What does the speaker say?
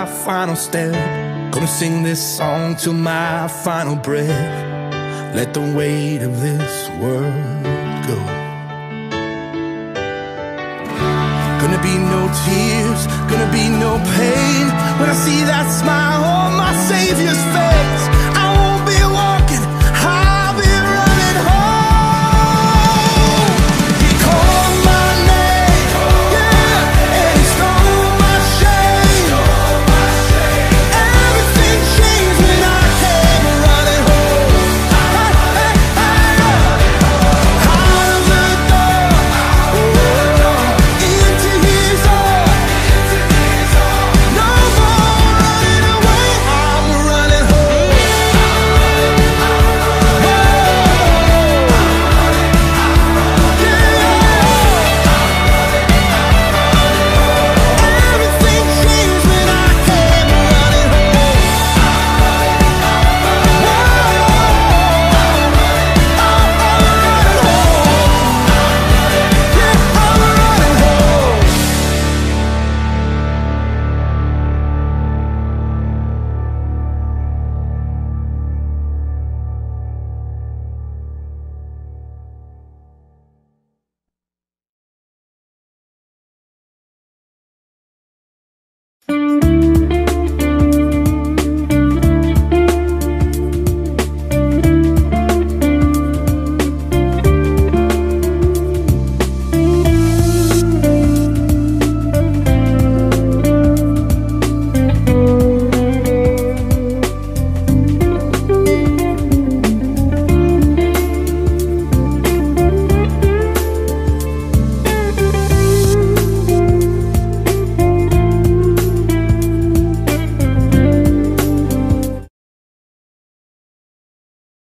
my final step. Gonna sing this song till my final breath. Let the weight of this world go. Gonna be no tears, gonna be no pain when I see that smile on my Savior's face.